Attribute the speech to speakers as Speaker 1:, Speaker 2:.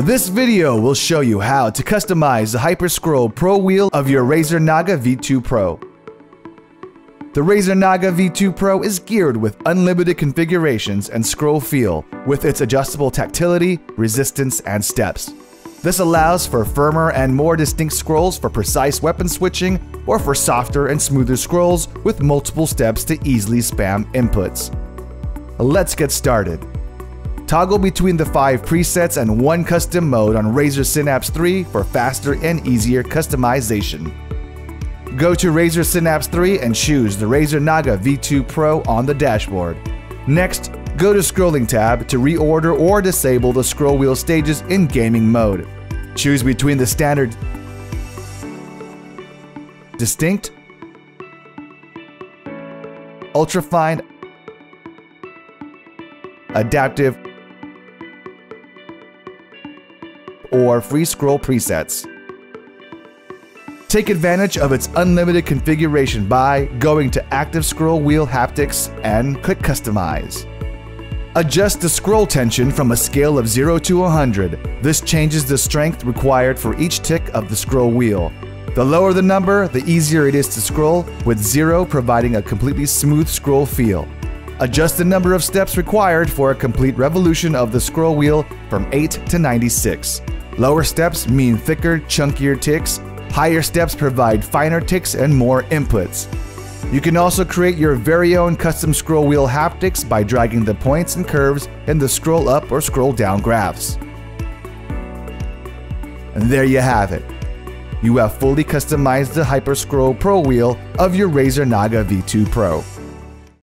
Speaker 1: This video will show you how to customize the Hyperscroll Pro wheel of your Razer Naga V2 Pro. The Razer Naga V2 Pro is geared with unlimited configurations and scroll feel with its adjustable tactility, resistance, and steps. This allows for firmer and more distinct scrolls for precise weapon switching or for softer and smoother scrolls with multiple steps to easily spam inputs. Let's get started. Toggle between the five presets and one custom mode on Razer Synapse 3 for faster and easier customization. Go to Razer Synapse 3 and choose the Razer Naga V2 Pro on the dashboard. Next, go to Scrolling tab to reorder or disable the scroll wheel stages in gaming mode. Choose between the standard distinct, ultrafine, adaptive, or free scroll presets. Take advantage of its unlimited configuration by going to Active Scroll Wheel Haptics and click Customize. Adjust the scroll tension from a scale of 0 to 100. This changes the strength required for each tick of the scroll wheel. The lower the number, the easier it is to scroll, with 0 providing a completely smooth scroll feel. Adjust the number of steps required for a complete revolution of the scroll wheel from 8 to 96. Lower steps mean thicker, chunkier ticks. Higher steps provide finer ticks and more inputs. You can also create your very own custom scroll wheel haptics by dragging the points and curves in the scroll up or scroll down graphs. And there you have it. You have fully customized the Hyperscroll Pro wheel of your Razer Naga V2 Pro.